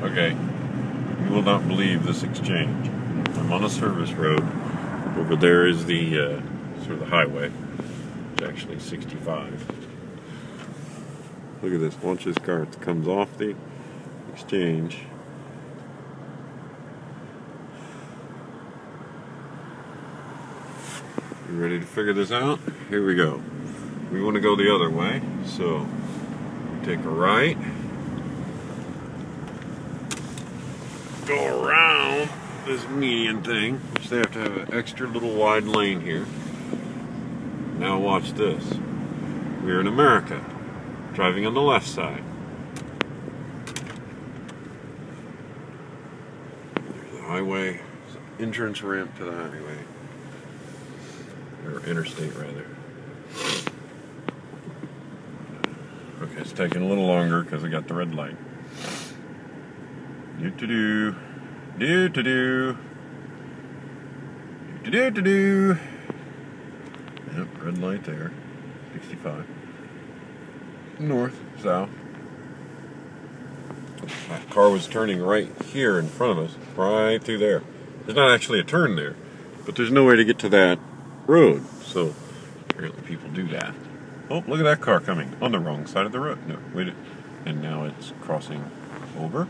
Okay, you will not believe this exchange. I'm on a service road. Over there is the uh, sort of the highway. It's actually 65. Look at this. Car. It comes off the exchange. You ready to figure this out? Here we go. We want to go the other way, so take a right. Go around this median thing, which they have to have an extra little wide lane here. Now watch this. We're in America, driving on the left side. There's the highway, entrance ramp to the highway or interstate rather. Okay, it's taking a little longer because I got the red light. Do to do, do to do, do do to do. Yep, red light there. 65. North, south. That car was turning right here in front of us, right through there. There's not actually a turn there, but there's no way to get to that road. So apparently people do that. Oh, look at that car coming on the wrong side of the road. No, wait. And now it's crossing over.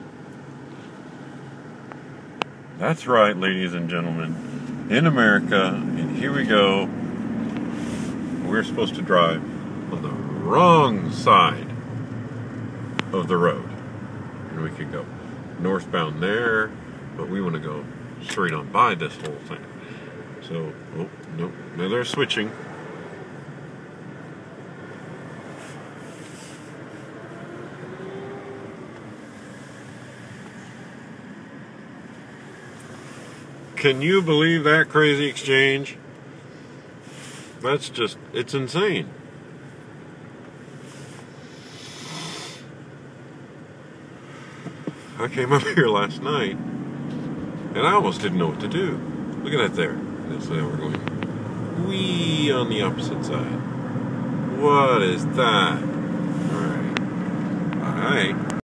That's right, ladies and gentlemen. In America, and here we go. We're supposed to drive on the wrong side of the road. And we could go northbound there, but we want to go straight on by this whole thing. So, oh, nope. Now they're switching. Can you believe that crazy exchange? That's just, it's insane. I came up here last night and I almost didn't know what to do. Look at that there. So now we're going wee on the opposite side. What is that? Alright. Alright.